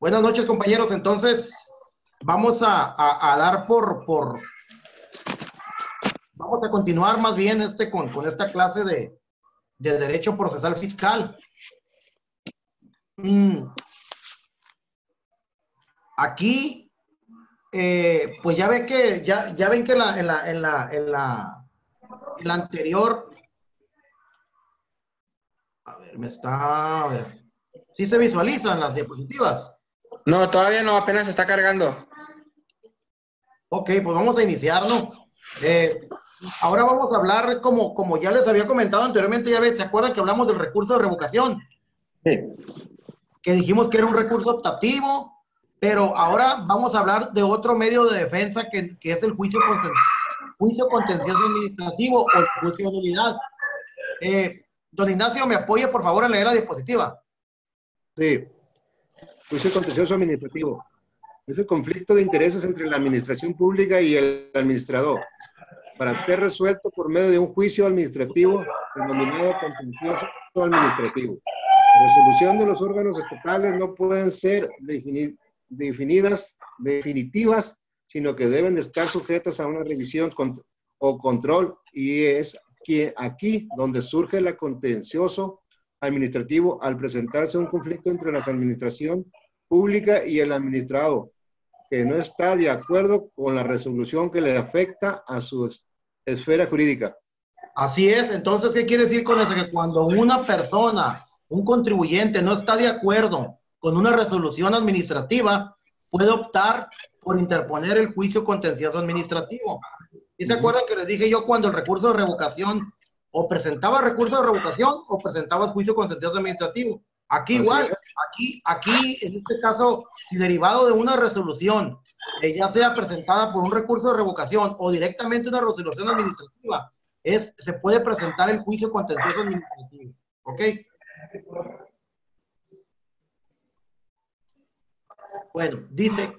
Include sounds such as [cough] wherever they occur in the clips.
Buenas noches, compañeros. Entonces, vamos a, dar por, por, Vamos a continuar más bien este, con, esta clase de, Derecho Procesal Fiscal. Mm. Aquí, eh, pues ya ven que, ya, ya ven que en, la, en, la, en, la, en la anterior... A ver, me está... A ver. ¿Sí se visualizan las diapositivas? No, todavía no, apenas está cargando. Ok, pues vamos a iniciarlo. Eh, ahora vamos a hablar, como, como ya les había comentado anteriormente, ya ven, ¿se acuerdan que hablamos del recurso de revocación? Sí. Que dijimos que era un recurso optativo, pero ahora vamos a hablar de otro medio de defensa que, es el juicio, juicio contencioso administrativo o el juicio de nulidad. Eh, don Ignacio, ¿me apoya por favor a leer la diapositiva? Sí juicio contencioso administrativo. Es el conflicto de intereses entre la administración pública y el administrador, para ser resuelto por medio de un juicio administrativo denominado contencioso administrativo. La resolución de los órganos estatales no pueden ser definidas, definitivas, sino que deben de estar sujetas a una revisión o control y es aquí donde surge el contencioso administrativo al presentarse un conflicto entre la administración pública y el administrado que no está de acuerdo con la resolución que le afecta a su esfera jurídica. Así es, entonces, ¿qué quiere decir con eso? Que cuando una persona, un contribuyente, no está de acuerdo con una resolución administrativa, puede optar por interponer el juicio contencioso administrativo. ¿Y se acuerdan que les dije yo cuando el recurso de revocación o presentaba recurso de revocación o presentaba juicio contencioso administrativo. Aquí igual, aquí, aquí, en este caso, si derivado de una resolución, eh, ya sea presentada por un recurso de revocación o directamente una resolución administrativa, es, se puede presentar el juicio contencioso administrativo. ¿Ok? Bueno, dice,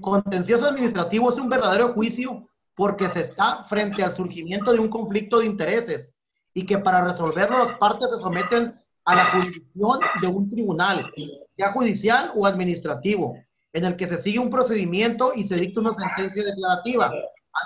contencioso administrativo es un verdadero juicio porque se está frente al surgimiento de un conflicto de intereses y que para resolverlo las partes se someten a la jurisdicción de un tribunal, ya judicial o administrativo, en el que se sigue un procedimiento y se dicta una sentencia declarativa,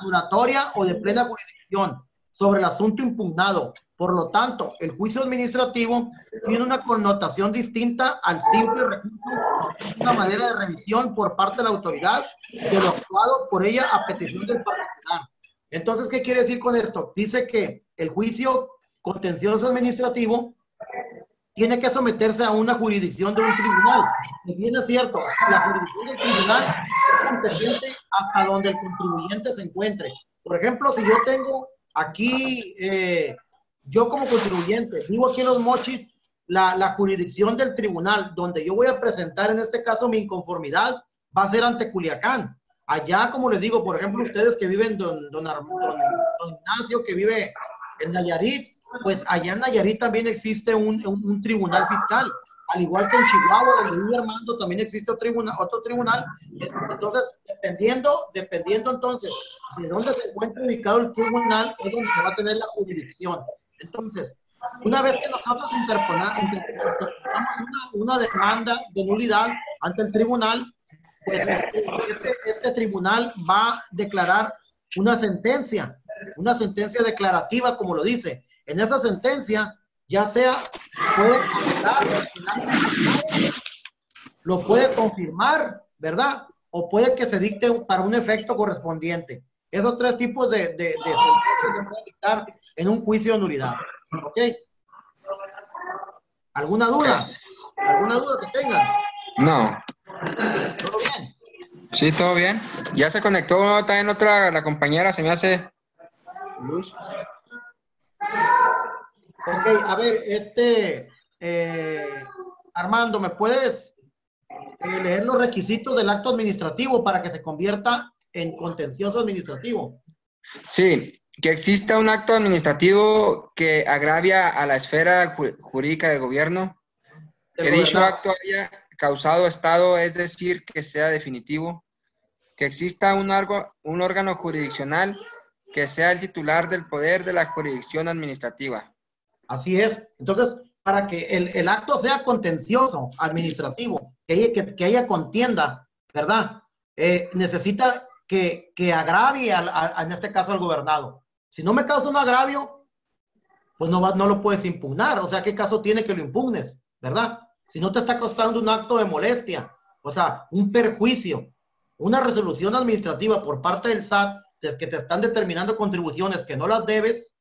adulatoria o de plena jurisdicción sobre el asunto impugnado. Por lo tanto, el juicio administrativo tiene una connotación distinta al simple recurso, una manera de revisión por parte de la autoridad de lo actuado por ella a petición del particular. Entonces, ¿qué quiere decir con esto? Dice que el juicio contencioso administrativo tiene que someterse a una jurisdicción de un tribunal. Y bien es cierto, la jurisdicción del tribunal es competente hasta donde el contribuyente se encuentre. Por ejemplo, si yo tengo aquí, eh, yo como contribuyente, vivo aquí en Los Mochis, la, la, jurisdicción del tribunal donde yo voy a presentar en este caso mi inconformidad va a ser ante Culiacán. Allá, como les digo, por ejemplo, ustedes que viven, don, don, don, don Ignacio, que vive en Nayarit, pues allá en Nayarit también existe un, un, tribunal fiscal. Al igual que en Chihuahua, donde vive Armando, también existe otro tribunal, otro tribunal. Entonces, dependiendo, dependiendo entonces de dónde se encuentra ubicado el tribunal, es donde se va a tener la jurisdicción. Entonces, una vez que nosotros interponamos una, una, demanda de nulidad ante el tribunal, pues este, este, este tribunal va a declarar una sentencia, una sentencia declarativa, como lo dice, en esa sentencia, ya sea puede lo puede confirmar, ¿verdad? O puede que se dicte para un efecto correspondiente. Esos tres tipos de, de, sentencias se pueden dictar en un juicio de nulidad. ¿Ok? ¿Alguna duda? ¿Alguna duda que tengan? No. ¿Todo bien? Sí, todo bien. Ya se conectó también otra, la compañera, se me hace. Luz. Ok, a ver, este, eh, Armando, ¿me puedes eh, leer los requisitos del acto administrativo para que se convierta en contencioso administrativo? Sí, que exista un acto administrativo que agravia a la esfera jurídica del gobierno, que dicho acto haya causado estado, es decir, que sea definitivo, que exista un, un órgano jurisdiccional que sea el titular del poder de la jurisdicción administrativa. Así es. Entonces, para que el, acto sea contencioso, administrativo, que, que, que haya contienda, ¿verdad? Eh, necesita que, que agravie, en este caso, al gobernado. Si no me causa un agravio, pues no, no lo puedes impugnar. O sea, ¿qué caso tiene que lo impugnes? ¿Verdad? Si no te está costando un acto de molestia, o sea, un perjuicio, una resolución administrativa por parte del SAT que te están determinando contribuciones que no las debes,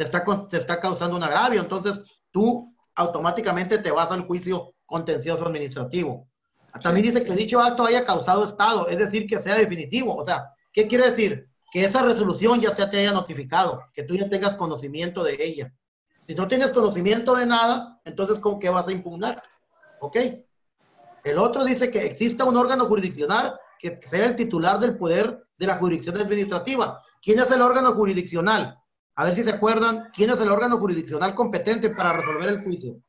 te está, te está causando un agravio. Entonces, tú automáticamente te vas al juicio contencioso administrativo. También dice que dicho acto haya causado estado, es decir, que sea definitivo. O sea, ¿qué quiere decir? Que esa resolución ya se te haya notificado, que tú ya tengas conocimiento de ella. Si no tienes conocimiento de nada, entonces ¿con qué vas a impugnar? ¿Ok? El otro dice que exista un órgano jurisdiccional que sea el titular del poder de la jurisdicción administrativa. ¿Quién es el órgano jurisdiccional? A ver si se acuerdan, ¿quién es el órgano jurisdiccional competente para resolver el juicio?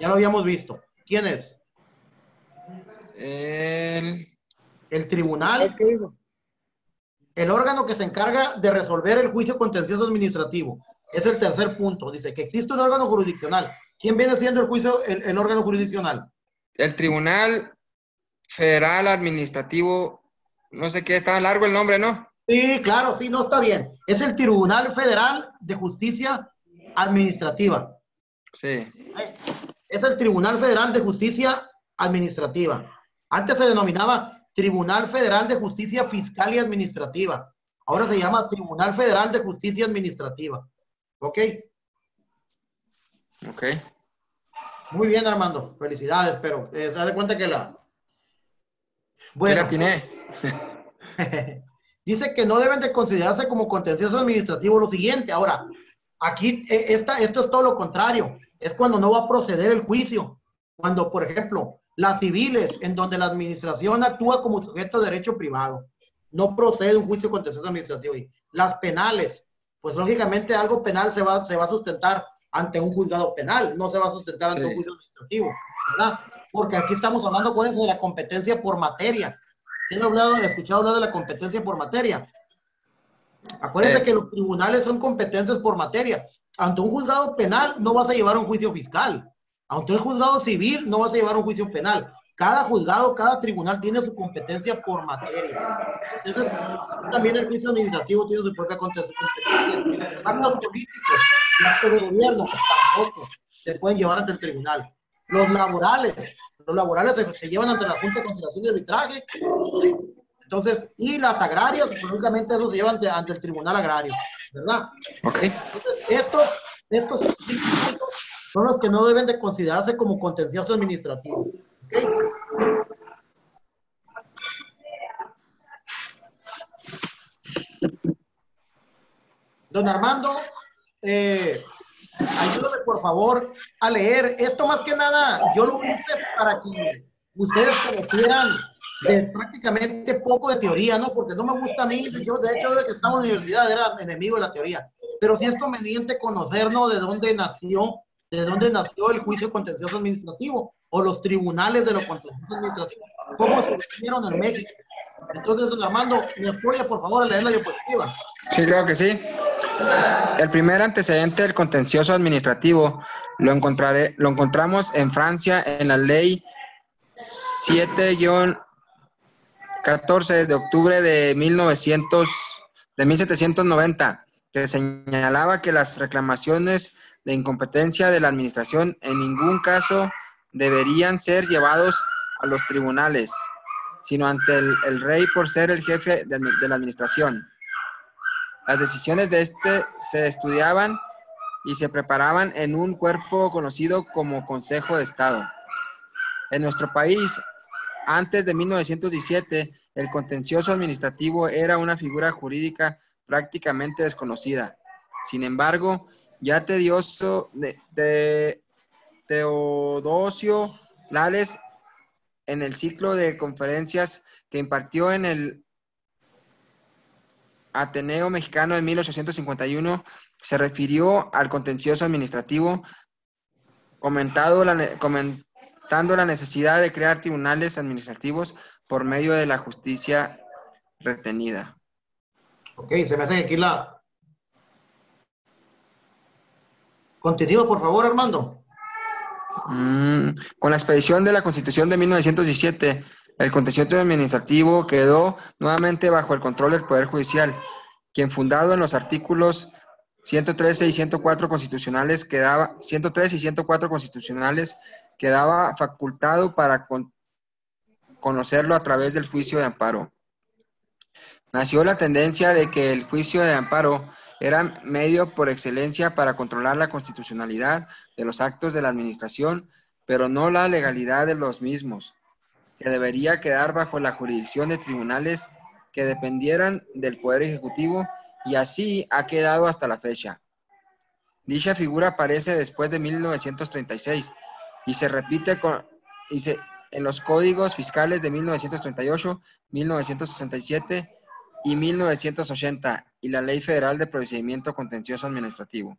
Ya lo habíamos visto. ¿Quién es? El, el tribunal. El órgano que se encarga de resolver el juicio contencioso administrativo. Es el tercer punto. Dice que existe un órgano jurisdiccional. ¿Quién viene siendo el juicio, el, órgano jurisdiccional? El Tribunal Federal Administrativo, no sé qué, está largo el nombre, ¿no? Sí, claro, sí, no está bien. Es el Tribunal Federal de Justicia Administrativa. Sí. Es el Tribunal Federal de Justicia Administrativa. Antes se denominaba Tribunal Federal de Justicia Fiscal y Administrativa. Ahora se llama Tribunal Federal de Justicia Administrativa. ¿Ok? Ok. Muy bien, Armando. Felicidades, pero eh, se da cuenta que la... Bueno. tiene. [laughs] dice que no deben de considerarse como contencioso administrativo lo siguiente. Ahora, aquí eh, esta, esto es todo lo contrario. Es cuando no va a proceder el juicio. Cuando, por ejemplo, las civiles, en donde la administración actúa como sujeto de derecho privado, no procede un juicio contencioso administrativo. Y las penales, pues lógicamente algo penal se va, se va a sustentar ante un juzgado penal, no se va a sustentar ante un juicio administrativo, ¿verdad? Porque aquí estamos hablando, de la competencia por materia. ¿Se han hablado, escuchado hablar de la competencia por materia? Acuérdense eh. que los tribunales son competencias por materia. Ante un juzgado penal no vas a llevar un juicio fiscal. Ante un juzgado civil no vas a llevar un juicio penal. Cada juzgado, cada tribunal tiene su competencia por materia. Entonces, también el juicio administrativo tiene su propia competencia. Los actos políticos, los actos de gobierno, pues, tampoco se pueden llevar ante el tribunal. Los laborales, los laborales se, llevan ante la Junta de Conciliación y Arbitraje. Entonces, y las agrarias, lógicamente eso se llevan ante, el Tribunal Agrario, ¿verdad? Ok. Entonces, estos, estos son los que no deben de considerarse como contencioso administrativo. ¿okay? Don Armando, eh, ayúdame por favor a leer. Esto más que nada, yo lo hice para que ustedes conocieran de prácticamente poco de teoría, ¿no? Porque no me gusta a mí, yo de hecho desde que estaba en la universidad era enemigo de la teoría, pero sí es conveniente conocernos de dónde nació de dónde nació el juicio contencioso administrativo o los tribunales de lo contencioso administrativo, cómo se definieron en México. Entonces, don Armando, me apoya por favor a leer la diapositiva. Sí, creo que sí. El primer antecedente del contencioso administrativo lo, encontraré, lo encontramos en Francia en la ley 7-14 de octubre de 1900, de 1790, que señalaba que las reclamaciones de incompetencia de la administración en ningún caso deberían ser llevados a los tribunales, sino ante el, rey por ser el jefe de, la administración. Las decisiones de este se estudiaban y se preparaban en un cuerpo conocido como Consejo de Estado. En nuestro país, antes de 1917, el contencioso administrativo era una figura jurídica prácticamente desconocida. Sin embargo, ya tedioso de Teodosio Lales en el ciclo de conferencias que impartió en el Ateneo Mexicano en 1851, se refirió al contencioso administrativo, comentado la, comentando la necesidad de crear tribunales administrativos por medio de la justicia retenida. Ok, se me hace aquí la, Contenido, por favor, Armando. Mm, con la expedición de la Constitución de 1917, el contencioso administrativo quedó nuevamente bajo el control del Poder Judicial, quien fundado en los artículos 113 y 104 constitucionales quedaba 103 y 104 constitucionales quedaba facultado para conocerlo a través del juicio de amparo. Nació la tendencia de que el juicio de amparo era medio por excelencia para controlar la constitucionalidad de los actos de la administración, pero no la legalidad de los mismos, que debería quedar bajo la jurisdicción de tribunales que dependieran del Poder Ejecutivo y así ha quedado hasta la fecha. Dicha figura aparece después de 1936 y se repite con, y se, en los códigos fiscales de 1938, 1967 y 1980 y la Ley Federal de Procedimiento Contencioso Administrativo.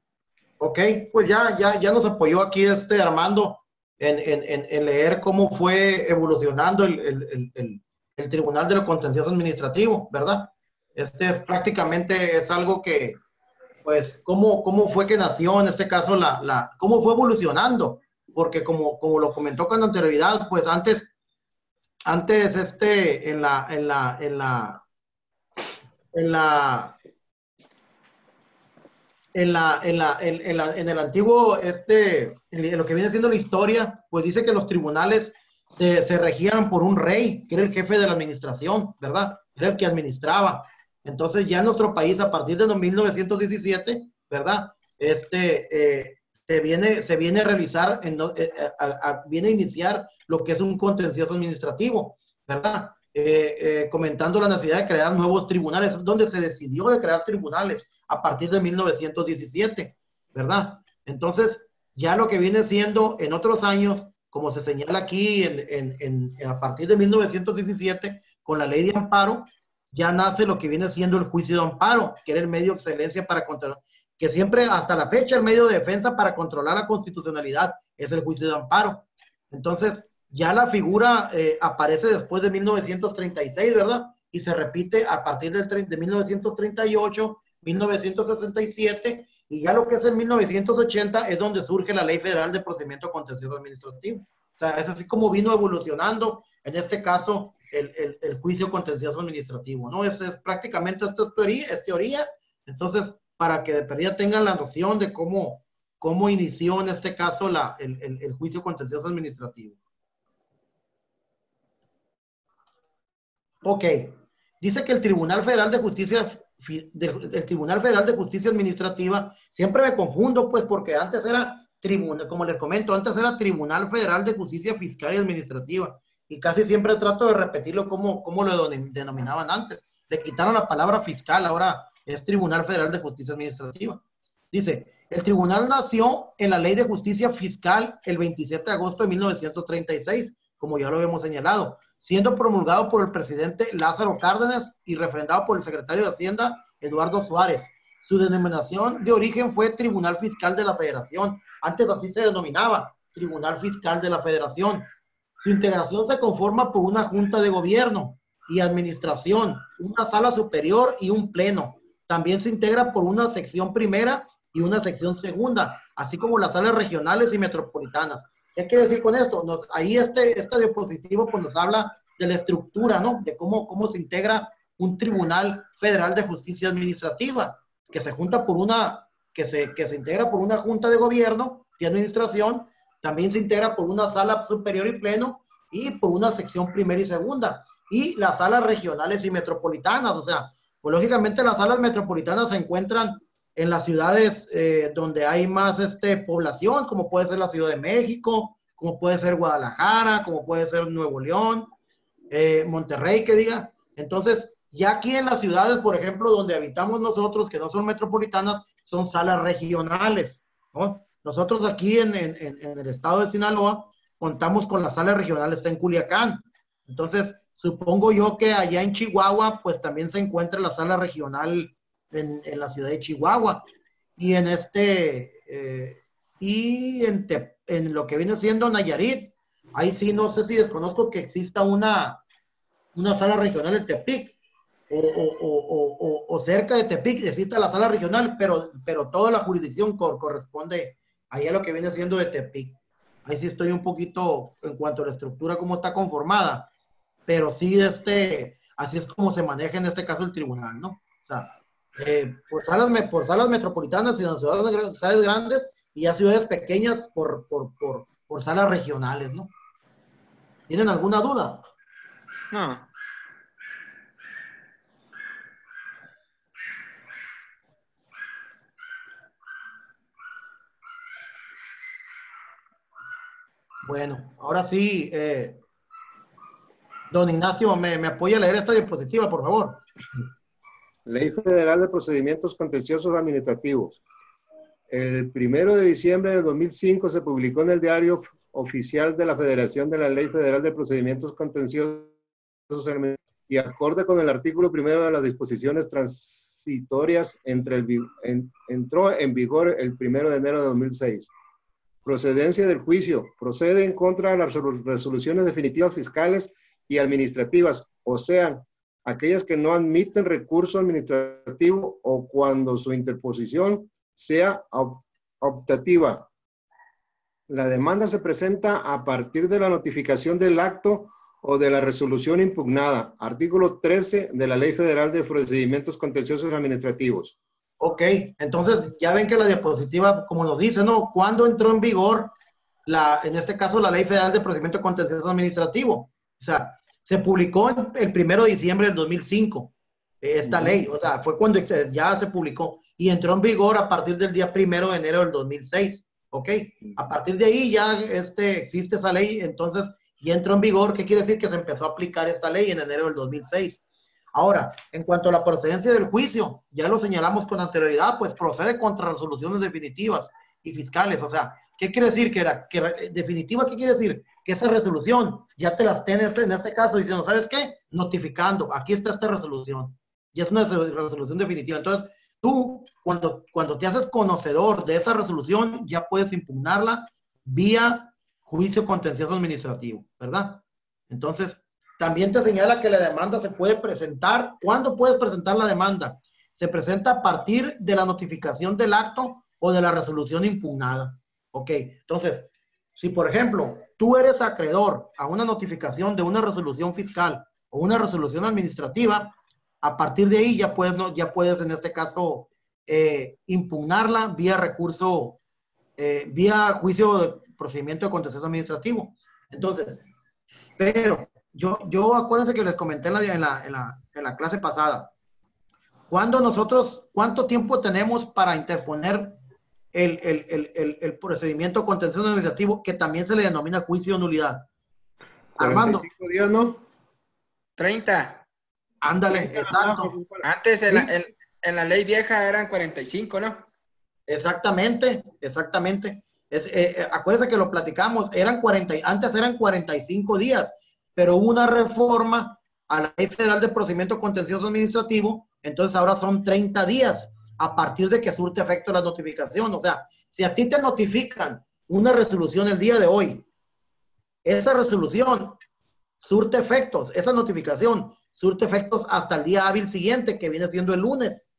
Ok, pues ya, ya, ya nos apoyó aquí este Armando en, en, en leer cómo fue evolucionando el, el, el, Tribunal de lo Contencioso Administrativo, ¿verdad? Este es prácticamente, es algo que, pues, cómo, cómo fue que nació en este caso la, la cómo fue evolucionando, porque como, como lo comentó con anterioridad, pues antes, antes este, en la, en la, en la, en la en la, en la, en, la, en el antiguo, este, en lo que viene siendo la historia, pues dice que los tribunales se, se, regían por un rey, que era el jefe de la administración, ¿verdad? Era el que administraba. Entonces ya en nuestro país, a partir de 1917, ¿verdad? Este, eh, se, viene, se viene a realizar, en, eh, viene a iniciar lo que es un contencioso administrativo, ¿verdad? Eh, eh, comentando la necesidad de crear nuevos tribunales, es donde se decidió de crear tribunales a partir de 1917, ¿verdad? Entonces, ya lo que viene siendo en otros años, como se señala aquí en, a partir de 1917, con la ley de amparo, ya nace lo que viene siendo el juicio de amparo, que era el medio de excelencia para controlar, que siempre hasta la fecha el medio de defensa para controlar la constitucionalidad es el juicio de amparo. Entonces, ya la figura eh, aparece después de 1936, ¿verdad? Y se repite a partir del, de 1938, 1967, y ya lo que es en 1980 es donde surge la Ley Federal de Procedimiento Contencioso Administrativo. O sea, es así como vino evolucionando, en este caso, el, el, juicio contencioso administrativo, ¿no? Es, es prácticamente esta es teoría, es teoría, entonces, para que de perdida tengan la noción de cómo, cómo inició en este caso la, el, el juicio contencioso administrativo. Ok. Dice que el Tribunal Federal de Justicia, el Tribunal Federal de Justicia Administrativa, siempre me confundo, pues, porque antes era tribunal, como les comento, antes era Tribunal Federal de Justicia Fiscal y Administrativa. Y casi siempre trato de repetirlo como, como lo denominaban antes. Le quitaron la palabra fiscal, ahora es Tribunal Federal de Justicia Administrativa. Dice, el tribunal nació en la Ley de Justicia Fiscal el 27 de agosto de 1936, como ya lo habíamos señalado siendo promulgado por el presidente Lázaro Cárdenas y refrendado por el secretario de Hacienda Eduardo Suárez. Su denominación de origen fue Tribunal Fiscal de la Federación. Antes así se denominaba, Tribunal Fiscal de la Federación. Su integración se conforma por una junta de gobierno y administración, una sala superior y un pleno. También se integra por una sección primera y una sección segunda, así como las salas regionales y metropolitanas. ¿Qué quiere decir con esto? Nos, ahí este, este diapositivo pues, nos habla de la estructura, ¿no? De cómo, cómo se integra un Tribunal Federal de Justicia Administrativa, que se junta por una, que se, que se integra por una junta de gobierno y administración, también se integra por una sala superior y pleno y por una sección primera y segunda, y las salas regionales y metropolitanas, o sea, pues lógicamente las salas metropolitanas se encuentran en las ciudades eh, donde hay más este, población, como puede ser la Ciudad de México, como puede ser Guadalajara, como puede ser Nuevo León, eh, Monterrey, que diga. Entonces, ya aquí en las ciudades, por ejemplo, donde habitamos nosotros, que no son metropolitanas, son salas regionales. Nosotros aquí en, en, en, el estado de Sinaloa contamos con la sala regional, está en Culiacán. Entonces, supongo yo que allá en Chihuahua, pues también se encuentra la sala regional en, la ciudad de Chihuahua. Y en este, eh, y en, en lo que viene siendo Nayarit, ahí sí no sé si desconozco que exista una, una sala regional en Tepic. O, o, o, cerca de Tepic existe la sala regional, pero, pero toda la jurisdicción corresponde ahí es lo que viene siendo de Tepic. Ahí sí estoy un poquito en cuanto a la estructura, cómo está conformada, pero sí, este, así es como se maneja en este caso el tribunal, ¿no? O sea, eh, por, salas, por salas metropolitanas y en ciudades, grandes y a ciudades pequeñas por, por, por, por salas regionales, ¿no? ¿Tienen alguna duda? No. Bueno, ahora sí, eh, don Ignacio, ¿me, ¿me apoya a leer esta diapositiva, por favor? Ley Federal de Procedimientos Contenciosos Administrativos. El primero de diciembre de 2005 se publicó en el diario oficial de la Federación de la Ley Federal de Procedimientos Contenciosos y acorde con el artículo primero de las disposiciones transitorias entre el, entró en vigor el primero de enero de 2006. Procedencia del juicio. Procede en contra de las resoluciones definitivas fiscales y administrativas, o sea, aquellas que no admiten recurso administrativo o cuando su interposición sea optativa. La demanda se presenta a partir de la notificación del acto o de la resolución impugnada. Artículo 13 de la Ley Federal de Procedimientos Contenciosos Administrativos. Ok, entonces ya ven que la diapositiva, como nos dice, ¿no? ¿Cuándo entró en vigor, la, en este caso, la Ley Federal de Procedimiento Contencioso Administrativo? O sea, se publicó el primero de diciembre del 2005, esta ley, o sea, fue cuando ya se publicó y entró en vigor a partir del día primero de enero del 2006, ¿ok? A partir de ahí ya este, existe esa ley, entonces ya entró en vigor, ¿qué quiere decir? Que se empezó a aplicar esta ley en enero del 2006. Ahora, en cuanto a la procedencia del juicio, ya lo señalamos con anterioridad, pues procede contra resoluciones definitivas y fiscales, o sea, ¿qué quiere decir? Que, era, que definitiva, ¿qué quiere decir? Que esa resolución ya te las tienes en este caso diciendo, ¿sabes qué? Notificando, aquí está esta resolución. Y es una resolución definitiva. Entonces, tú, cuando, cuando te haces conocedor de esa resolución, ya puedes impugnarla vía juicio contencioso administrativo, ¿verdad? Entonces, también te señala que la demanda se puede presentar. ¿Cuándo puedes presentar la demanda? Se presenta a partir de la notificación del acto o de la resolución impugnada. Ok, entonces, si por ejemplo tú eres acreedor a una notificación de una resolución fiscal o una resolución administrativa, a partir de ahí ya puedes, ya en este caso eh, impugnarla vía recurso, eh, vía juicio de procedimiento de contencioso administrativo. Entonces, pero yo, yo acuérdense que les comenté en la, en la, en la, en la clase pasada, ¿cuánto tiempo tenemos para interponer el, el, el, el procedimiento contencioso administrativo, que también se le denomina juicio de nulidad. Armando. días, ¿no? 30. Ándale, exacto. Antes en, la, en, la, ley vieja eran 45, ¿no? Exactamente, exactamente. Es, eh, eh, acuérdense que lo platicamos, eran 40, antes eran 45 días, pero hubo una reforma a la Ley Federal de Procedimiento Contencioso Administrativo, entonces ahora son 30 días a partir de que surte efecto la notificación. O sea, si a ti te notifican una resolución el día de hoy, esa resolución surte efectos, esa notificación surte efectos hasta el día hábil siguiente, que viene siendo el lunes.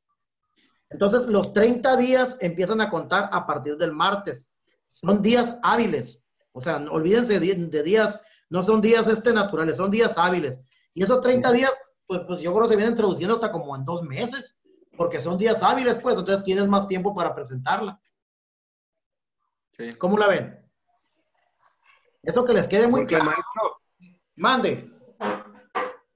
Entonces, los 30 días empiezan a contar a partir del martes. Son días hábiles. O sea, olvídense de, días, no son días este naturales, son días hábiles. Y esos 30 días, pues, pues yo creo que se vienen traduciendo hasta como en dos meses porque son días hábiles, pues, entonces tienes más tiempo para presentarla. Sí. ¿Cómo la ven? Eso que les quede muy claro. Maestro, Mande.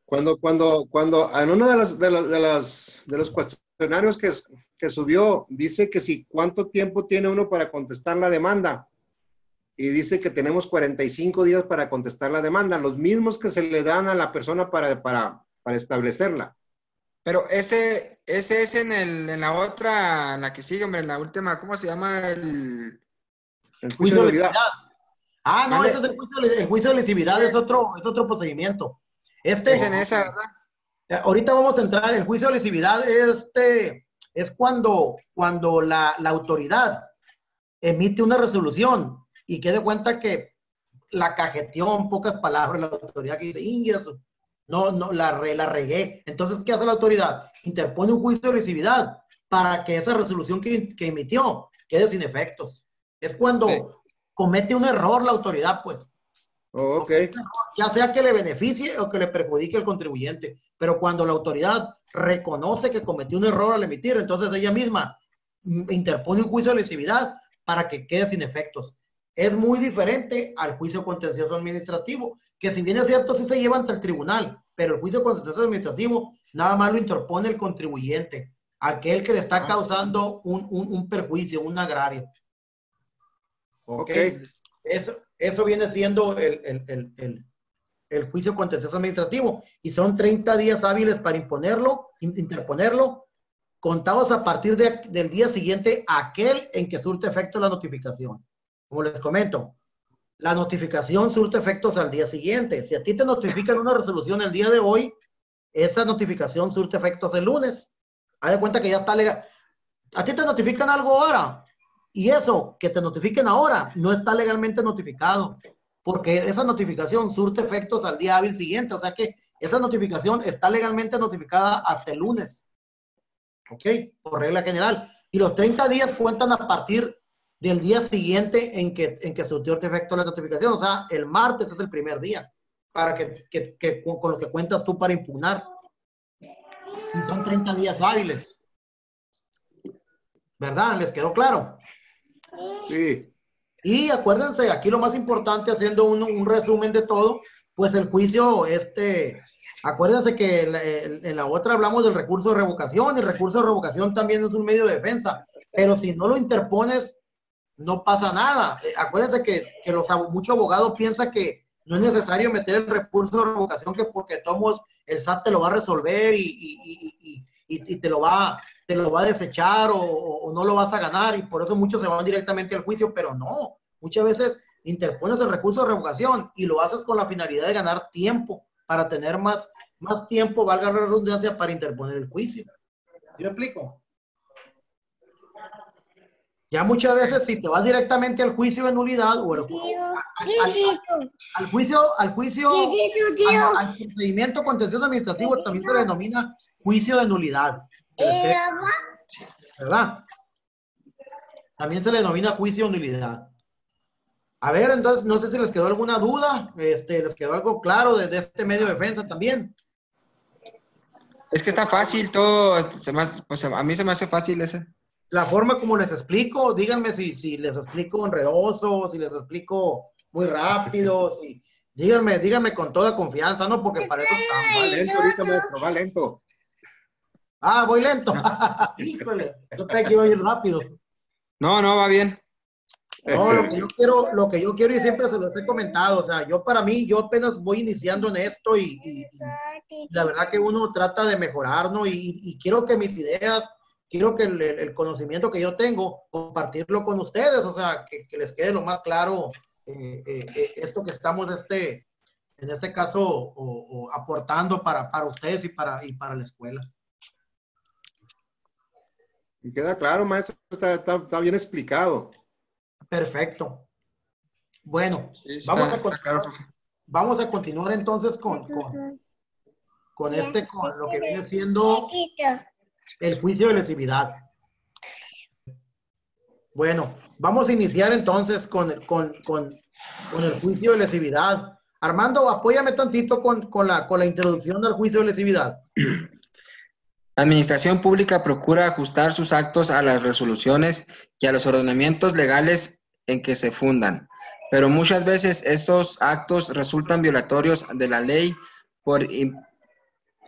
Cuando, cuando, cuando en uno de, las, de, las, de, los cuestionarios que, que subió, dice que si cuánto tiempo tiene uno para contestar la demanda. Y dice que tenemos 45 días para contestar la demanda, los mismos que se le dan a la persona para, para, para establecerla. Pero ese, ese es en, el, en la otra, en la que sigue, hombre, en la última, ¿cómo se llama? El, el juicio de lesividad. Ah, no, ese es el juicio, el juicio de lesividad, es otro, es otro procedimiento. Este, es en esa, ¿verdad? Eh, ahorita vamos a entrar, el juicio de lesividad este, es cuando, cuando la, la autoridad emite una resolución y quede cuenta que la cajeteó en pocas palabras la autoridad que dice, ingreso no, no, la, la regué. Entonces, ¿qué hace la autoridad? Interpone un juicio de lesividad para que esa resolución que, emitió quede sin efectos. Es cuando comete un error la autoridad, pues. Oh, ok. Ya sea que le beneficie o que le perjudique al contribuyente. Pero cuando la autoridad reconoce que cometió un error al emitir, entonces ella misma interpone un juicio de lesividad para que quede sin efectos. Es muy diferente al juicio contencioso administrativo, que si bien es cierto, sí se lleva ante el tribunal, pero el juicio contencioso administrativo nada más lo interpone el contribuyente, aquel que le está causando un, un, perjuicio, un agravio. Ok. Eso, eso viene siendo el, el, el, el, juicio contencioso administrativo y son 30 días hábiles para imponerlo, interponerlo, contados a partir de, del día siguiente aquel en que surte efecto la notificación. Como les comento, la notificación surte efectos al día siguiente. Si a ti te notifican una resolución el día de hoy, esa notificación surte efectos el lunes. Haz de cuenta que ya está legal. A ti te notifican algo ahora y eso que te notifiquen ahora no está legalmente notificado porque esa notificación surte efectos al día hábil siguiente. O sea que esa notificación está legalmente notificada hasta el lunes. ¿Ok? Por regla general. Y los 30 días cuentan a partir del día siguiente en que, en que surtió efecto la notificación. O sea, el martes es el primer día para que, que, que con lo que cuentas tú para impugnar. Y son 30 días hábiles. ¿Verdad? ¿Les quedó claro? Sí. Y acuérdense, aquí lo más importante, haciendo un, un resumen de todo, pues el juicio, este, acuérdense que en la otra hablamos del recurso de revocación, y el recurso de revocación también es un medio de defensa, pero si no lo interpones, no pasa nada. Eh, acuérdense que, que los, mucho abogado piensa que no es necesario meter el recurso de revocación que porque tomos el SAT te lo va a resolver y, y, y, y te lo va te lo va a desechar o, o, no lo vas a ganar y por eso muchos se van directamente al juicio, pero no, muchas veces interpones el recurso de revocación y lo haces con la finalidad de ganar tiempo para tener más, más tiempo, valga la redundancia, para interponer el juicio. ¿Yo explico? Ya muchas veces si te vas directamente al juicio de nulidad o al, al, juicio, al juicio, al, procedimiento contencioso administrativo también se le denomina juicio de nulidad. ¿Verdad? También se le denomina juicio de nulidad. A ver, entonces, no sé si les quedó alguna duda, este, les quedó algo claro desde este medio de defensa también. Es que está fácil todo, se pues, a mí se me hace fácil ese la forma como les explico, díganme si, si les explico enredoso, si les explico muy rápido, [laughs] si, díganme, díganme con toda confianza, ¿no? Porque para eso está. Va lento ahorita, maestro, va lento. Ah, voy lento. [laughs] [laughs] Híjole, yo pensé que iba a ir rápido. No, no, va bien. No, lo que yo quiero, lo que yo quiero y siempre se los he comentado, o sea, yo para mí, yo apenas voy iniciando en esto y, y, y la verdad que uno trata de mejorar, ¿no? Y, quiero que mis ideas quiero que el, conocimiento que yo tengo, compartirlo con ustedes, o sea, que, les quede lo más claro eh, eh, eh, esto que estamos, este, en este caso, aportando para, para ustedes y para, y para la escuela. Y queda claro, maestro, está, está, bien explicado. Perfecto. Bueno, vamos, a continuar, vamos a continuar entonces con, con, con este, con lo que viene siendo el juicio de lesividad. Bueno, vamos a iniciar entonces con, con, con, con el juicio de lesividad. Armando, apóyame tantito con, la, con la introducción del juicio de lesividad. La administración pública procura ajustar sus actos a las resoluciones y a los ordenamientos legales en que se fundan, pero muchas veces esos actos resultan violatorios de la ley por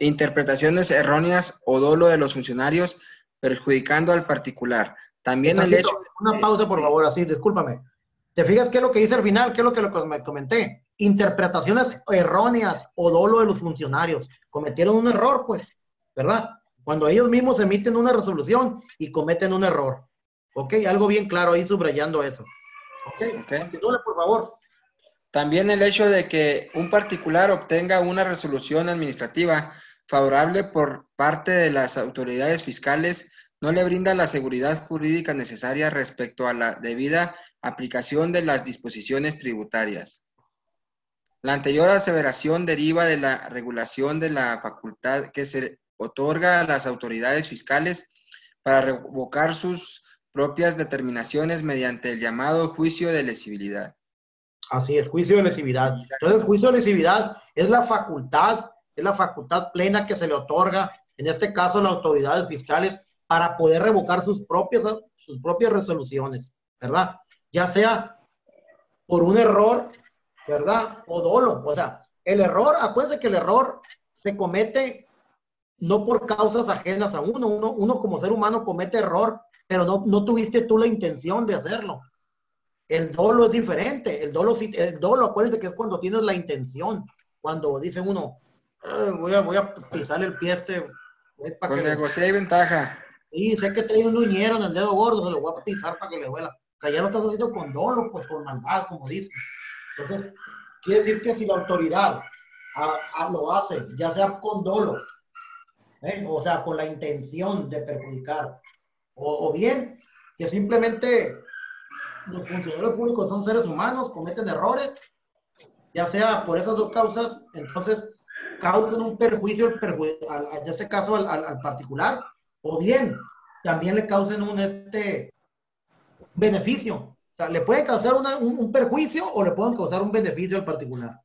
interpretaciones erróneas o dolo de los funcionarios perjudicando al particular. También el hecho... Una pausa, por favor, así, discúlpame. ¿Te fijas qué es lo que dice al final? ¿Qué es lo que me comenté? Interpretaciones erróneas o dolo de los funcionarios. Cometieron un error, pues, ¿verdad? Cuando ellos mismos emiten una resolución y cometen un error. ¿Ok? Algo bien claro ahí subrayando eso. ¿Ok? okay. Continúe, por favor. También el hecho de que un particular obtenga una resolución administrativa favorable por parte de las autoridades fiscales no le brinda la seguridad jurídica necesaria respecto a la debida aplicación de las disposiciones tributarias. La anterior aseveración deriva de la regulación de la facultad que se otorga a las autoridades fiscales para revocar sus propias determinaciones mediante el llamado juicio de lesibilidad. Así es, juicio de lesividad. Entonces, juicio de lesividad es la facultad, es la facultad plena que se le otorga, en este caso, a las autoridades fiscales, para poder revocar sus propias, sus propias resoluciones, ¿verdad? Ya sea por un error, ¿verdad? O dolo. O sea, el error, acuérdense que el error se comete no por causas ajenas a uno. Uno, uno como ser humano comete error, pero no, no tuviste tú la intención de hacerlo. El dolo es diferente. El dolo, el dolo, acuérdense que es cuando tienes la intención. Cuando dice uno, voy, a, voy a pisar el pie este. Con negocia y ventaja. Sí, sé que trae un uñero en el dedo gordo, se lo voy a pisar para que le duela. O sea, ya lo estás haciendo con dolo, pues con maldad, como dice. Entonces, quiere decir que si la autoridad lo hace, ya sea con dolo, ¿eh? o sea, con la intención de perjudicar, o, o bien que simplemente los funcionarios públicos son seres humanos, cometen errores, ya sea por esas dos causas, entonces causan un perjuicio, en este caso al, particular, o bien también le causen un este, beneficio. O sea, le puede causar un, perjuicio o le pueden causar un beneficio al particular.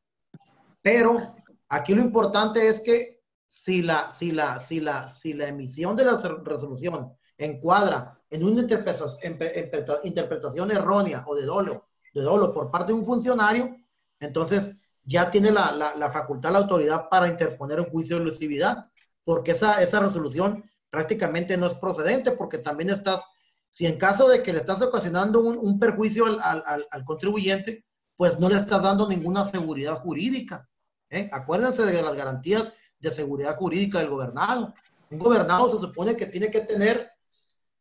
Pero aquí lo importante es que si la, si la, si la, si la emisión de la resolución encuadra en una interpretación errónea o de dolo, de dolo por parte de un funcionario, entonces ya tiene la, la, facultad, la autoridad para interponer un juicio de exclusividad, porque esa, esa resolución prácticamente no es procedente, porque también estás, si en caso de que le estás ocasionando un, un perjuicio al, al, al, contribuyente, pues no le estás dando ninguna seguridad jurídica. ¿eh? Acuérdense de las garantías de seguridad jurídica del gobernado. Un gobernado se supone que tiene que tener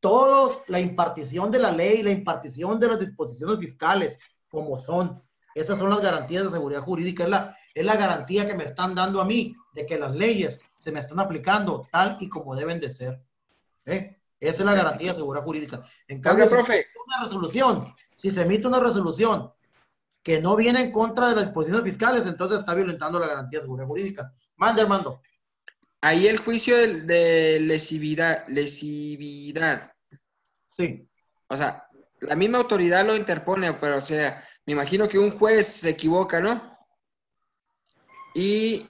todos la impartición de la ley, la impartición de las disposiciones fiscales, como son. Esas son las garantías de seguridad jurídica, es la, es la garantía que me están dando a mí de que las leyes se me están aplicando tal y como deben de ser. ¿Eh? Esa es la garantía de seguridad jurídica. En cambio, profe. Si una resolución, si se emite una resolución que no viene en contra de las disposiciones fiscales, entonces está violentando la garantía de seguridad jurídica. Mande, Armando. Ahí el juicio de, lesividad, lesividad. Sí. O sea, la misma autoridad lo interpone, pero o sea, me imagino que un juez se equivoca, ¿no? ¿Y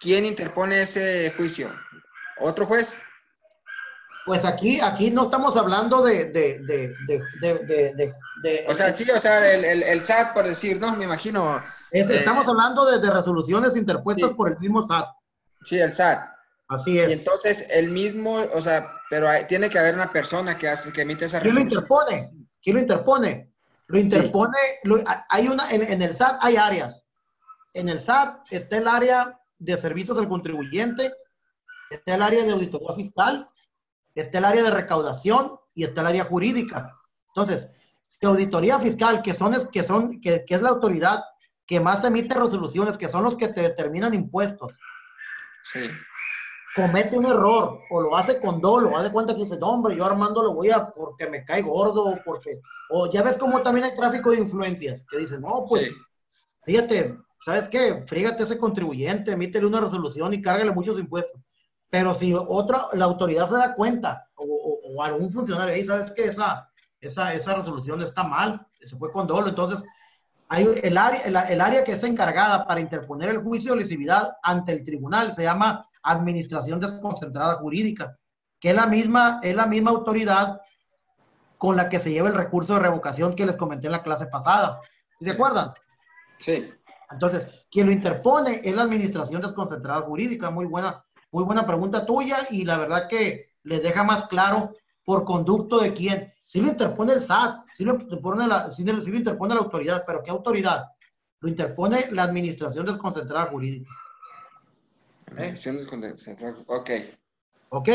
quién interpone ese juicio? ¿Otro juez? Pues aquí, aquí no estamos hablando de, de, de, de o sea, sí, o sea, el, el, SAT, por decir, ¿no? Me imagino. estamos eh, hablando de, resoluciones interpuestas por el mismo SAT. Sí, el SAT. Así es. Y entonces el mismo, o sea, pero tiene que haber una persona que hace, que emite esa ¿Quién lo interpone? ¿Quién lo interpone? Lo interpone, hay una, en, el SAT hay áreas. En el SAT está el área de servicios al contribuyente, está el área de auditoría fiscal, está el área de recaudación y está el área jurídica. Entonces, si auditoría fiscal, que son, que son, que, que es la autoridad que más emite resoluciones, que son los que te determinan impuestos, Sí. Comete un error o lo hace con dolo, hace cuenta que dice, no, hombre, yo Armando lo voy a porque me cae gordo, porque, o ya ves cómo también hay tráfico de influencias, que dicen, no, pues, fíjate, ¿sabes qué? Frígate ese contribuyente, emítele una resolución y cárgale muchos impuestos. Pero si otra, la autoridad se da cuenta, o, algún funcionario ahí, ¿sabes qué? Esa, esa, esa resolución está mal, se fue con dolo, entonces hay el área, el, área que es encargada para interponer el juicio de lesividad ante el tribunal se llama Administración Desconcentrada Jurídica, que es la misma, es la misma autoridad con la que se lleva el recurso de revocación que les comenté en la clase pasada. ¿Sí se acuerdan? Sí. Entonces, quien lo interpone es la Administración Desconcentrada Jurídica. Muy buena, muy buena pregunta tuya y la verdad que les deja más claro por conducto de quién. Si lo interpone el SAT, si lo interpone la, lo interpone la autoridad, pero ¿qué autoridad? Lo interpone la Administración Desconcentrada Jurídica. Administración Desconcentrada, ok. Ok.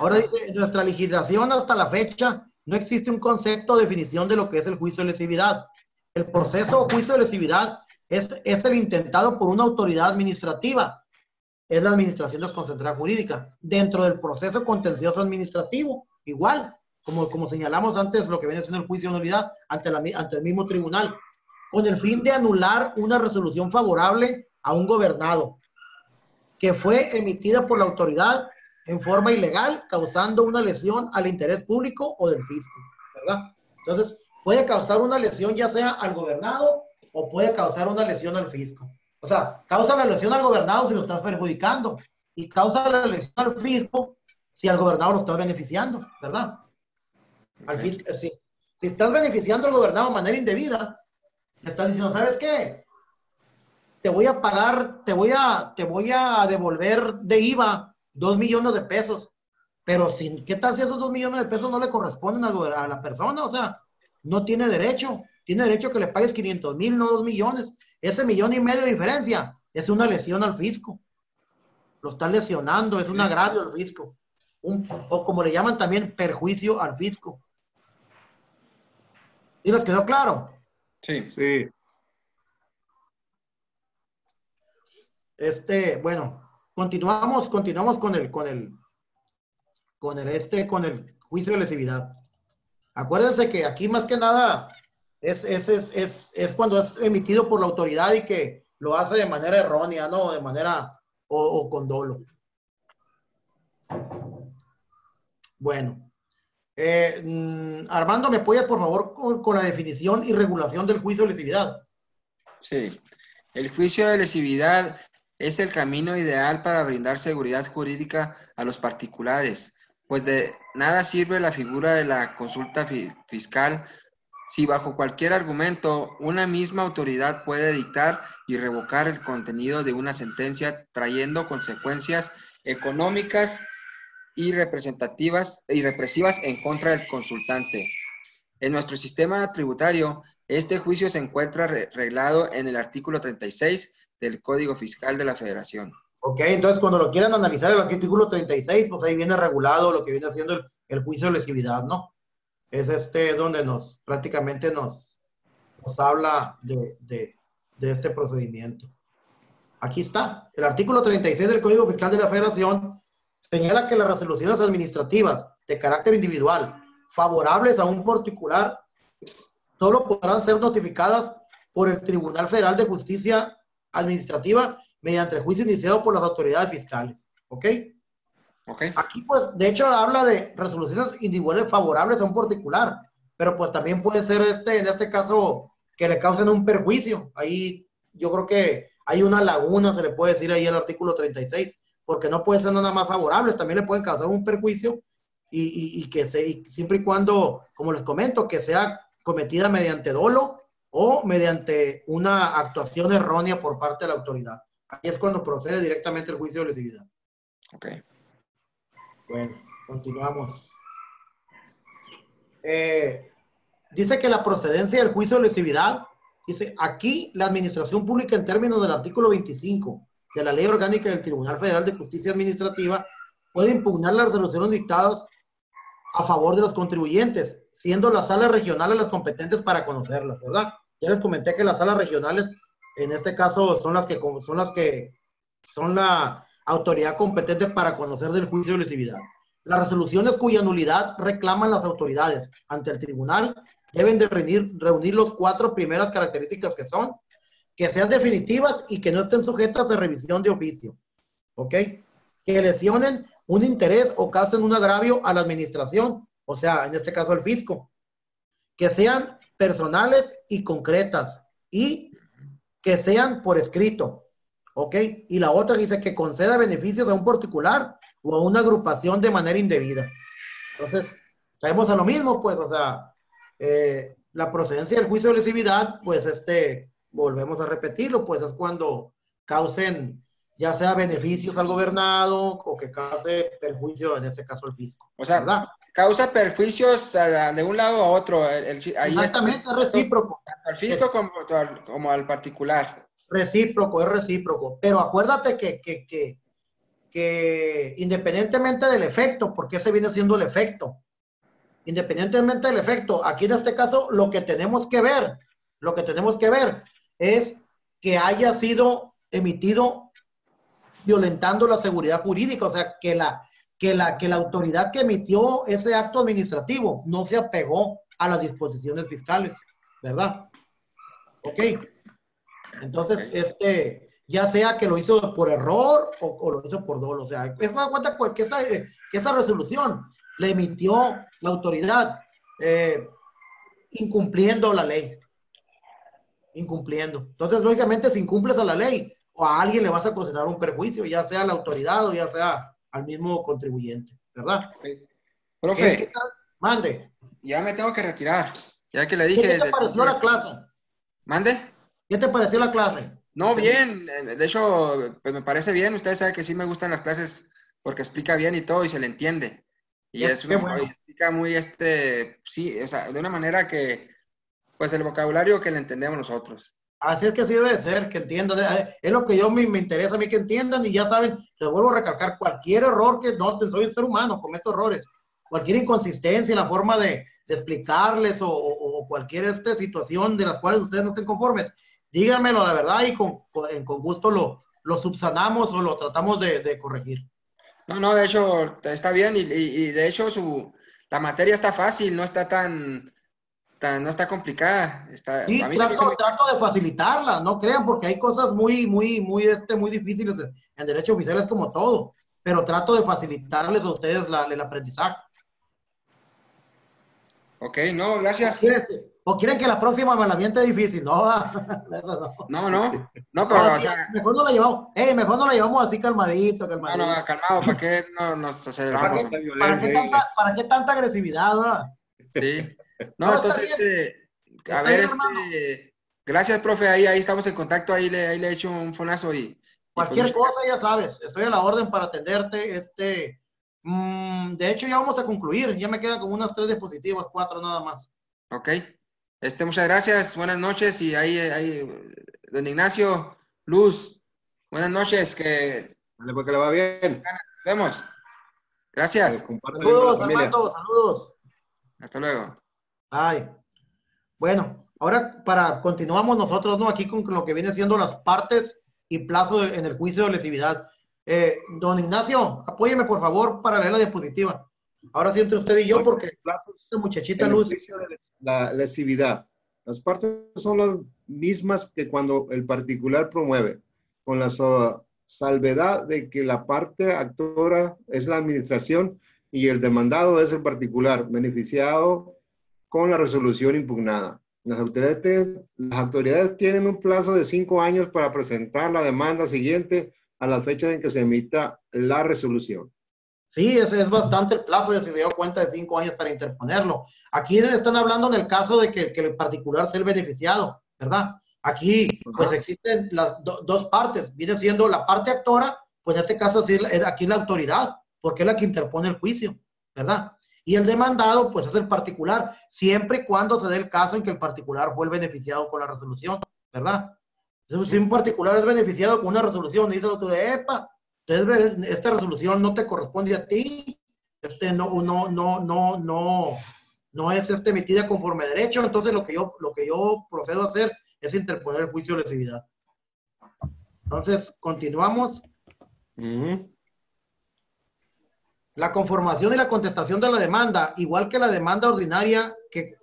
Ahora dice, en nuestra legislación hasta la fecha no existe un concepto o definición de lo que es el juicio de lesividad. El proceso o juicio de lesividad es, es el intentado por una autoridad administrativa. Es la Administración Desconcentrada Jurídica. Dentro del proceso contencioso administrativo, igual como, como señalamos antes, lo que viene siendo el juicio de nulidad ante, la, ante el mismo tribunal, con el fin de anular una resolución favorable a un gobernado que fue emitida por la autoridad en forma ilegal, causando una lesión al interés público o del fisco, ¿verdad? Entonces, puede causar una lesión ya sea al gobernado o puede causar una lesión al fisco. O sea, causa la lesión al gobernado si lo estás perjudicando y causa la lesión al fisco si al gobernado lo estás beneficiando, ¿verdad? Al fisco, si, si estás beneficiando al gobernado de manera indebida, le estás diciendo, ¿sabes qué? Te voy a pagar, te voy a, te voy a devolver de IVA dos millones de pesos. Pero sin, ¿qué tal si esos dos millones de pesos no le corresponden a la persona? O sea, no tiene derecho. Tiene derecho a que le pagues 500 mil, no dos millones. Ese millón y medio de diferencia es una lesión al fisco. Lo está lesionando, es un agravio al fisco. Un, o como le llaman también, perjuicio al fisco. ¿Y les quedó claro? Sí. Sí. Este, bueno, continuamos, continuamos con el, con el, con el este, con el juicio de lesividad. Acuérdense que aquí más que nada es, es, es, es, cuando es emitido por la autoridad y que lo hace de manera errónea, ¿no? De manera o, con dolo. Bueno. Eh, mm, Armando, ¿me apoyas por favor con, la definición y regulación del juicio de lesividad? Sí. El juicio de lesividad es el camino ideal para brindar seguridad jurídica a los particulares, pues de nada sirve la figura de la consulta fiscal si bajo cualquier argumento una misma autoridad puede dictar y revocar el contenido de una sentencia trayendo consecuencias económicas y representativas y represivas en contra del consultante. En nuestro sistema tributario, este juicio se encuentra reglado en el artículo 36 del Código Fiscal de la Federación. Ok, entonces cuando lo quieran analizar el artículo 36, pues ahí viene regulado lo que viene haciendo el, el juicio de lesividad, ¿no? Es este donde nos prácticamente nos, nos habla de, de, de este procedimiento. Aquí está, el artículo 36 del Código Fiscal de la Federación señala que las resoluciones administrativas de carácter individual favorables a un particular solo podrán ser notificadas por el Tribunal Federal de Justicia Administrativa mediante juicio iniciado por las autoridades fiscales. ¿Ok? Okay. Aquí, pues, de hecho, habla de resoluciones individuales favorables a un particular, pero pues también puede ser este, en este caso, que le causen un perjuicio. Ahí yo creo que hay una laguna, se le puede decir ahí el artículo 36, porque no puede ser nada más favorables, también le pueden causar un perjuicio y, y, que se, siempre y cuando, como les comento, que sea cometida mediante dolo o mediante una actuación errónea por parte de la autoridad. Ahí es cuando procede directamente el juicio de lesividad. Ok. Bueno, continuamos. Eh, dice que la procedencia del juicio de lesividad, dice, aquí la administración pública en términos del artículo 25 de la Ley Orgánica del Tribunal Federal de Justicia Administrativa puede impugnar las resoluciones dictadas a favor de los contribuyentes, siendo las salas regionales las competentes para conocerlas, ¿verdad? Ya les comenté que las salas regionales en este caso son las que son las que son la autoridad competente para conocer del juicio de lesividad. Las resoluciones cuya nulidad reclaman las autoridades ante el tribunal deben de reunir, reunir los cuatro primeras características que son, que sean definitivas y que no estén sujetas a revisión de oficio. ¿Ok? Que lesionen un interés o causen un agravio a la administración, o sea, en este caso al fisco. Que sean personales y concretas y que sean por escrito. ¿Ok? Y la otra dice que conceda beneficios a un particular o a una agrupación de manera indebida. Entonces, sabemos a lo mismo, pues, o sea, eh, la procedencia del juicio de lesividad, pues, este, volvemos a repetirlo, pues es cuando causen ya sea beneficios al gobernado o que cause perjuicio, en este caso, al fisco. O sea, ¿verdad? causa perjuicios de un lado a otro. Exactamente, es recíproco. Tanto al fisco como, como, al particular. Recíproco, es recíproco. Pero acuérdate que, que, que, que independientemente del efecto, porque ese viene siendo el efecto, independientemente del efecto, aquí en este caso lo que tenemos que ver, lo que tenemos que ver es que haya sido emitido violentando la seguridad jurídica, o sea, que la, que la, que la autoridad que emitió ese acto administrativo no se apegó a las disposiciones fiscales, ¿verdad? Ok. Entonces, este, ya sea que lo hizo por error o, lo hizo por dolo. O sea, es más cuenta que esa, que esa resolución le emitió la autoridad eh, incumpliendo la ley. Incumpliendo. Entonces, lógicamente, si incumples a la ley, o a alguien le vas a ocasionar un perjuicio, ya sea a la autoridad o ya sea al mismo contribuyente, ¿verdad? Profe, mande. Ya me tengo que retirar. Ya que le dije. ¿Qué te pareció la clase? ¿Mande? ¿Qué te pareció la clase? No, bien. Eh, de hecho, pues me parece bien. Ustedes saben que sí me gustan las clases porque explica bien y todo y se le entiende. Y es una, explica muy, este, sí, o sea, de una manera que, pues el vocabulario que le entendemos nosotros. Así es que así debe ser, que entiendan. Eh, es lo que yo me, me, interesa a mí que entiendan y ya saben, les vuelvo a recalcar, cualquier error que noten, soy un ser humano, cometo errores, cualquier inconsistencia en la forma de, de explicarles o, o, cualquier este, situación de las cuales ustedes no estén conformes, díganmelo la verdad y con, con, con gusto lo, lo, subsanamos o lo tratamos de, de corregir. No, no, de hecho está bien y, y, de hecho su, la materia está fácil, no está tan, no está complicada. Está, sí, trato, trato, de facilitarla, no crean, porque hay cosas muy, muy, muy, este, muy difíciles en, derecho oficial, es como todo, pero trato de facilitarles a ustedes la, el aprendizaje. Ok, no, gracias. ¿O quieren que la próxima me la miente difícil? No, [laughs] no, no, no, pero, o sea, mejor no la llevamos, eh, mejor no la llevamos así calmadito, calmadito. No, no, calmado, ¿para qué no nos aceleramos? ¿Para qué, ¿para qué, tanta, ¿para qué tanta agresividad? ¿no? Sí. No, entonces, este, a ver, este, gracias, profe, ahí, ahí estamos en contacto, ahí le, ahí le he hecho un fonazo y... Cualquier cosa, ya sabes, estoy a la orden para atenderte, este, mmm, de hecho ya vamos a concluir, ya me quedan como unas tres diapositivas, cuatro nada más. Ok. Este, muchas gracias, buenas noches y ahí, ahí, don Ignacio, Luz, buenas noches, que... Vale, porque le va bien. Nos vemos. Gracias. Saludos, Armando, saludos. Hasta luego. Ay. Bueno, ahora para continuamos nosotros, ¿no? Aquí con lo que viene siendo las partes y plazo en el juicio de lesividad. Eh, don Ignacio, apóyeme por favor para leer la diapositiva. Ahora sí entre usted y yo, porque esta muchachita luz. La lesividad. Las partes son las mismas que cuando el particular promueve, con la salvedad de que la parte actora es la administración y el demandado es el particular, beneficiado con la resolución impugnada. Las autoridades, las autoridades tienen un plazo de cinco años para presentar la demanda siguiente a la fecha en que se emita la resolución. Sí, ese es bastante el plazo, ya se dio cuenta de cinco años para interponerlo. Aquí están hablando en el caso de que, que el particular sea el beneficiado, ¿verdad? Aquí, pues existen las dos partes. Viene siendo la parte actora, pues en este caso sí, aquí la autoridad, porque es la que interpone el juicio, ¿verdad? Y el demandado, pues es el particular, siempre y cuando se dé el caso en que el particular fue el beneficiado con la resolución, ¿verdad? Si un particular es beneficiado con una resolución, dice la autoridad, epa, entonces, esta resolución no te corresponde a ti, este, no, no, no, no, no, no es este, emitida conforme a derecho, entonces lo que, yo, lo que yo procedo a hacer es interponer el juicio de lesividad. Entonces, continuamos. La conformación y la contestación de la demanda, igual que la demanda ordinaria, que,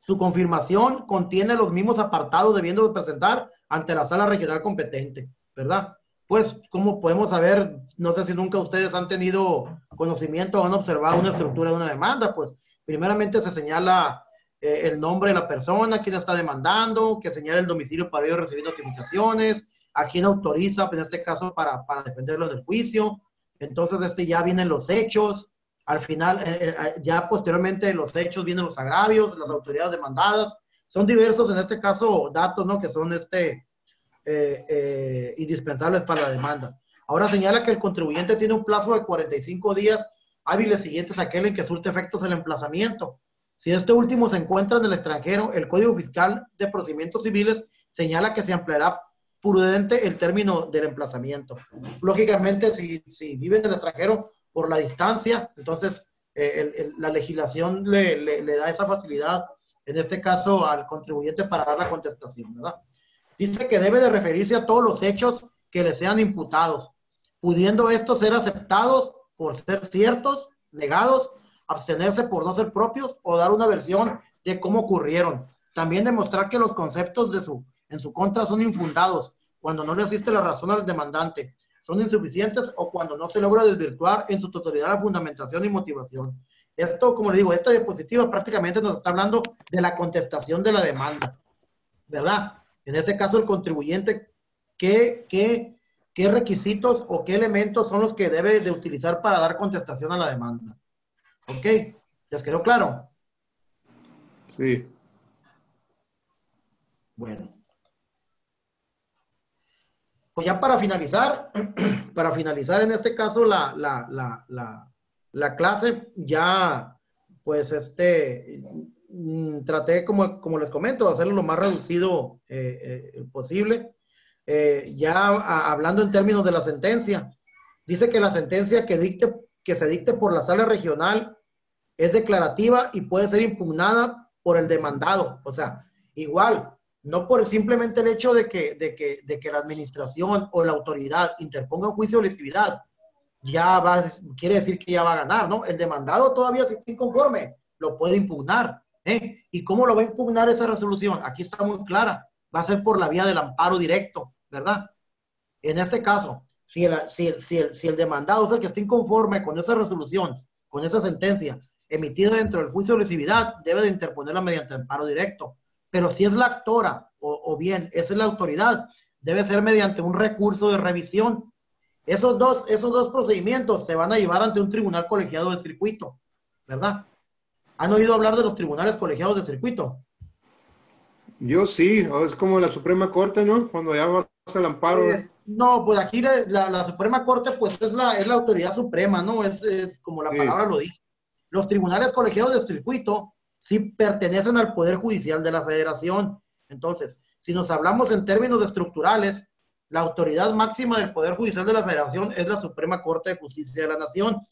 su confirmación contiene los mismos apartados debiendo presentar ante la sala regional competente, ¿verdad? pues, ¿cómo podemos saber? No sé si nunca ustedes han tenido conocimiento o han observado una estructura de una demanda, pues, primeramente se señala eh, el nombre de la persona, quién está demandando, que señala el domicilio para ir recibir notificaciones, a quién autoriza, en este caso, para, para defenderlo en el juicio. Entonces, este ya vienen los hechos. Al final, eh, eh, ya posteriormente los hechos vienen los agravios, las autoridades demandadas. Son diversos, en este caso, datos, ¿no? Que son este, eh, eh, indispensables para la demanda. Ahora señala que el contribuyente tiene un plazo de 45 días hábiles siguientes a aquel en que surte efectos el emplazamiento. Si este último se encuentra en el extranjero, el Código Fiscal de Procedimientos Civiles señala que se ampliará prudente el término del emplazamiento. Lógicamente, si, si vive en el extranjero por la distancia, entonces eh, la legislación le, le, le, da esa facilidad, en este caso, al contribuyente para dar la contestación, ¿verdad? dice que debe de referirse a todos los hechos que le sean imputados, pudiendo estos ser aceptados por ser ciertos, negados, abstenerse por no ser propios o dar una versión de cómo ocurrieron. También demostrar que los conceptos de su, en su contra son infundados, cuando no le asiste la razón al demandante, son insuficientes o cuando no se logra desvirtuar en su totalidad la fundamentación y motivación. Esto, como le digo, esta diapositiva prácticamente nos está hablando de la contestación de la demanda, ¿verdad? En este caso, el contribuyente, ¿qué, qué, qué requisitos o qué elementos son los que debe de utilizar para dar contestación a la demanda? ¿Ok? ¿Les quedó claro? Sí. Bueno. Pues ya para finalizar, [clears throat] para finalizar en este caso la, la, la, la, la clase, ya pues este, mm, traté como, como les comento, de hacerlo lo más reducido eh, eh, posible. Eh, ya hablando en términos de la sentencia, dice que la sentencia que, dicte, que se dicte por la sala regional es declarativa y puede ser impugnada por el demandado. O sea, igual, no por simplemente el hecho de que, de que, de que la administración o la autoridad interponga un juicio de lesividad, ya va, quiere decir que ya va a ganar, ¿no? El demandado todavía si está inconforme, lo puede impugnar. ¿eh? ¿Y cómo lo va a impugnar esa resolución? Aquí está muy clara, va a ser por la vía del amparo directo, ¿verdad? En este caso, si el, si si el, si el demandado es el que está inconforme con esa resolución, con esa sentencia emitida dentro del juicio de lesividad, debe de interponerla mediante amparo directo. Pero si es la actora o, o bien es la autoridad, debe ser mediante un recurso de revisión esos dos, esos dos procedimientos se van a llevar ante un tribunal colegiado de circuito, ¿verdad? ¿Han oído hablar de los tribunales colegiados de circuito? Yo sí, es como la Suprema Corte, ¿no? Cuando ya vas al amparo. no, pues aquí la, la, Suprema Corte pues es la, es la autoridad suprema, ¿no? Es, es como la palabra lo dice. Los tribunales colegiados de circuito sí pertenecen al Poder Judicial de la Federación. Entonces, si nos hablamos en términos estructurales, la autoridad máxima del Poder Judicial de la Federación es la Suprema Corte de Justicia de la Nación.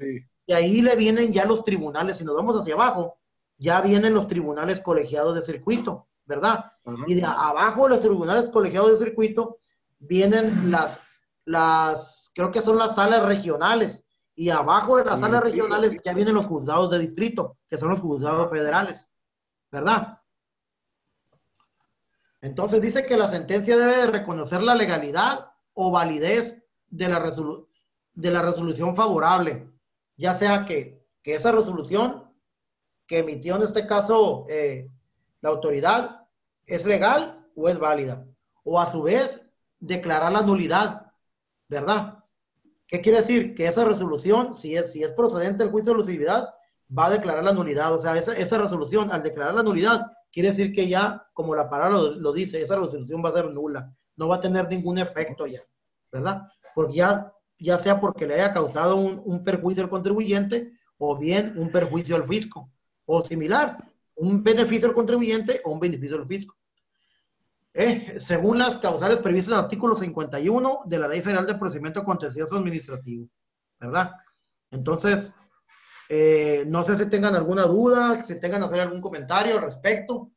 Y ahí le vienen ya los tribunales, si nos vamos hacia abajo, ya vienen los tribunales colegiados de circuito, ¿verdad? Y de abajo de los tribunales colegiados de circuito vienen las, las, creo que son las salas regionales. Y abajo de las salas regionales ya vienen los juzgados de distrito, que son los juzgados federales, ¿verdad? Entonces dice que la sentencia debe de reconocer la legalidad o validez de la, de la resolución favorable, ya sea que, esa resolución que emitió en este caso eh, la autoridad es legal o es válida, o a su vez declarar la nulidad, ¿verdad? ¿Qué quiere decir? Que esa resolución, si es, si es procedente el juicio de lucididad, va a declarar la nulidad. O sea, esa, esa resolución, al declarar la nulidad, quiere decir que ya, como la palabra lo, dice, esa resolución va a ser nula, no va a tener ningún efecto ya, ¿verdad? Porque ya, ya sea porque le haya causado un, perjuicio al contribuyente o bien un perjuicio al fisco, o similar, un beneficio al contribuyente o un beneficio al fisco. Eh, según las causales previstas en el artículo 51 de la Ley Federal de Procedimiento Contencioso Administrativo, ¿verdad? Entonces, eh, no sé si tengan alguna duda, si tengan hacer algún comentario al respecto.